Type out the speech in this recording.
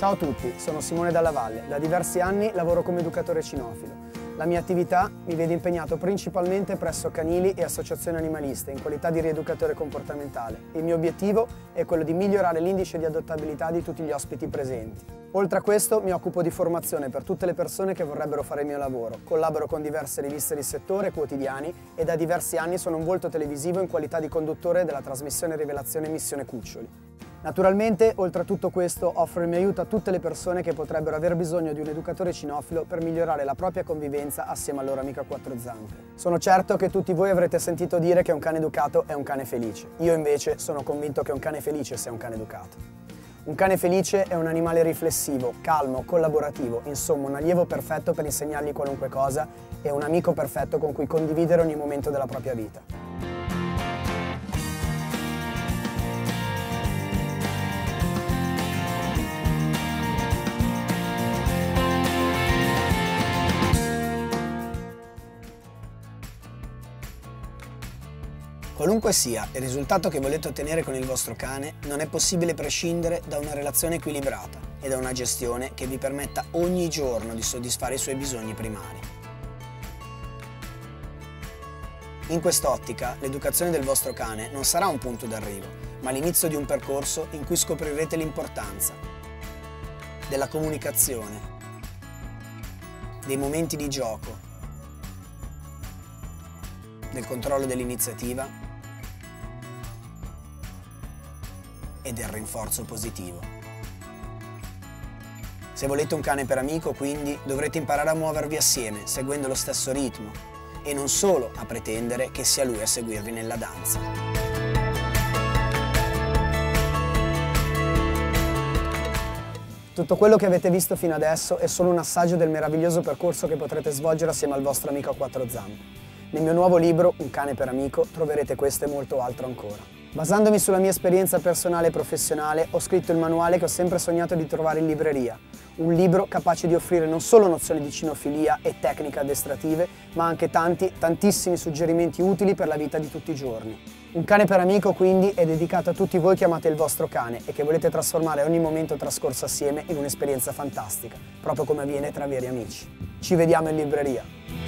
Ciao a tutti, sono Simone Dalla Valle. Da diversi anni lavoro come educatore cinofilo. La mia attività mi vede impegnato principalmente presso canili e associazioni animaliste in qualità di rieducatore comportamentale. Il mio obiettivo è quello di migliorare l'indice di adottabilità di tutti gli ospiti presenti. Oltre a questo mi occupo di formazione per tutte le persone che vorrebbero fare il mio lavoro. Collaboro con diverse riviste di settore quotidiani e da diversi anni sono un volto televisivo in qualità di conduttore della trasmissione Rivelazione Missione Cuccioli. Naturalmente, oltre a tutto questo, offro il mio aiuto a tutte le persone che potrebbero aver bisogno di un educatore cinofilo per migliorare la propria convivenza assieme al loro amico a quattro zampe. Sono certo che tutti voi avrete sentito dire che un cane educato è un cane felice. Io invece sono convinto che un cane felice sia un cane educato. Un cane felice è un animale riflessivo, calmo, collaborativo, insomma un allievo perfetto per insegnargli qualunque cosa e un amico perfetto con cui condividere ogni momento della propria vita. Qualunque sia il risultato che volete ottenere con il vostro cane, non è possibile prescindere da una relazione equilibrata e da una gestione che vi permetta ogni giorno di soddisfare i suoi bisogni primari. In quest'ottica, l'educazione del vostro cane non sarà un punto d'arrivo, ma l'inizio di un percorso in cui scoprirete l'importanza della comunicazione, dei momenti di gioco, del controllo dell'iniziativa e del rinforzo positivo. Se volete un cane per amico, quindi, dovrete imparare a muovervi assieme, seguendo lo stesso ritmo, e non solo a pretendere che sia lui a seguirvi nella danza. Tutto quello che avete visto fino adesso è solo un assaggio del meraviglioso percorso che potrete svolgere assieme al vostro amico a quattro zampe. Nel mio nuovo libro, Un cane per amico, troverete questo e molto altro ancora. Basandomi sulla mia esperienza personale e professionale, ho scritto il manuale che ho sempre sognato di trovare in libreria. Un libro capace di offrire non solo nozioni di cinofilia e tecniche addestrative, ma anche tanti, tantissimi suggerimenti utili per la vita di tutti i giorni. Un cane per amico quindi è dedicato a tutti voi che amate il vostro cane e che volete trasformare ogni momento trascorso assieme in un'esperienza fantastica, proprio come avviene tra veri amici. Ci vediamo in libreria!